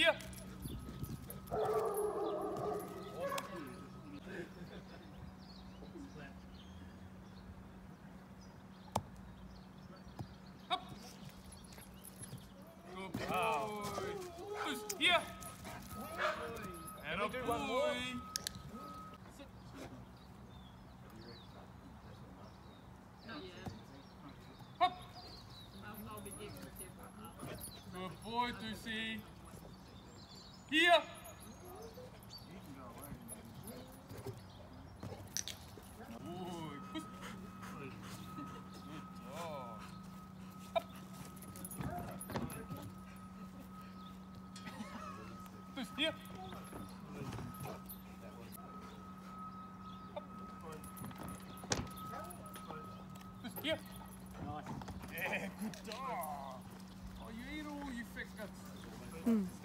Vier. Here. And. Do one more. Good boy, Ducey. Lucy, here. Lucy, here. Nice. Yeah, good dog. Oh, you eat all, you fat guts. Mm.